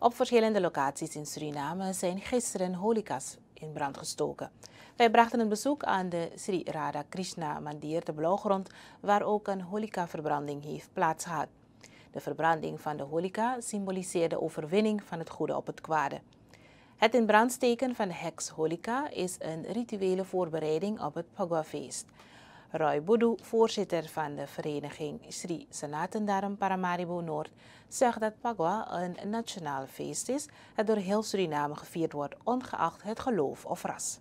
Op verschillende locaties in Suriname zijn gisteren holikas in brand gestoken. Wij brachten een bezoek aan de Sri Radha Krishna Mandir, de blauwgrond, waar ook een holika-verbranding heeft plaatsgehad. De verbranding van de holika symboliseert de overwinning van het goede op het kwade. Het in brand steken van de heks holika is een rituele voorbereiding op het Pagwa-feest. Roy Boudou, voorzitter van de vereniging Sri Sanatendaram Paramaribo Noord, zegt dat Pagwa een nationaal feest is dat door heel Suriname gevierd wordt, ongeacht het geloof of ras.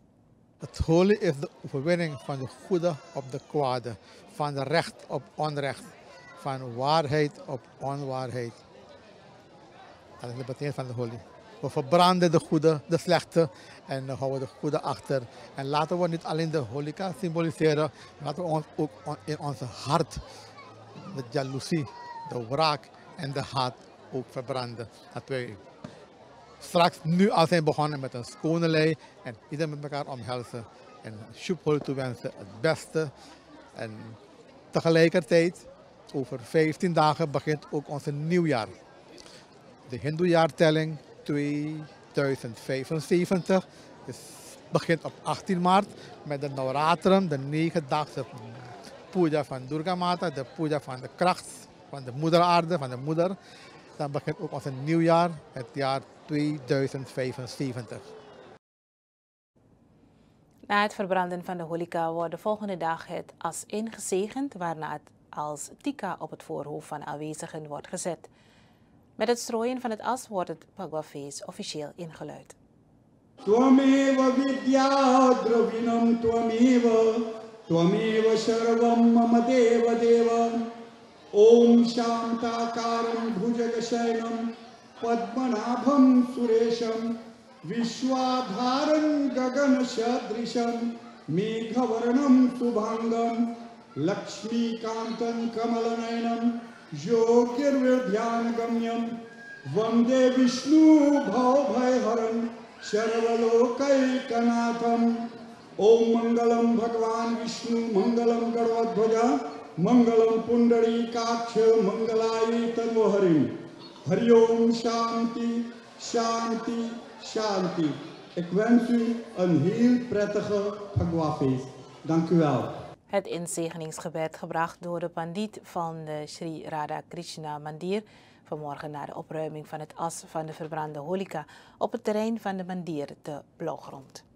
Het holy is de overwinning van de goede op de kwade, van de recht op onrecht, van waarheid op onwaarheid. Dat is de betekenis van de holy. We verbranden de goede, de slechte en houden de goede achter. En laten we niet alleen de holika symboliseren, laten we ons ook in onze hart de jaloezie, de wraak en de haat ook verbranden. Dat wij straks nu al zijn begonnen met een schone en iedereen met elkaar omhelzen. En Shubhol toewensen het beste. En tegelijkertijd, over 15 dagen begint ook onze nieuwjaar. De Hindoejaartelling 2075 is, begint op 18 maart met de Navratram, de negendagse puja van Durga Mata, de puja van de kracht van de moederaarde, van de moeder. Dan begint ook onze nieuwjaar, het jaar 2075. Na het verbranden van de holika wordt de volgende dag het as ingezegend, waarna het als tika op het voorhoofd van aanwezigen wordt gezet. Met het strooien van het as wordt het Pagwa-feest officieel ingeluid. Twameva vidya dravinam twameva Twameva sarvam mama deva Om Shantakaram bhujagasainam Padmanabham suresham Vishwadharan gagan shadrisham Meghavarnam subhangam Lakshmikantam kamalanainam योगिर्ध्यानगम्यम वंदे विष्णु भवभयहरम शर्वलोकनाथम ओम मंगलम भगवान विष्णु मंगलम गणवध्वज मंगलम पुंडरी काक्ष मंगलाई तनोहरि हरिओम शांति शांति शांति ik wens u een heel prettige Pagwa feest Het inzegeningsgebed gebracht door de pandiet van de Sri Radha Krishna Mandir vanmorgen na de opruiming van het as van de verbrande holika op het terrein van de mandir te Blauwgrond.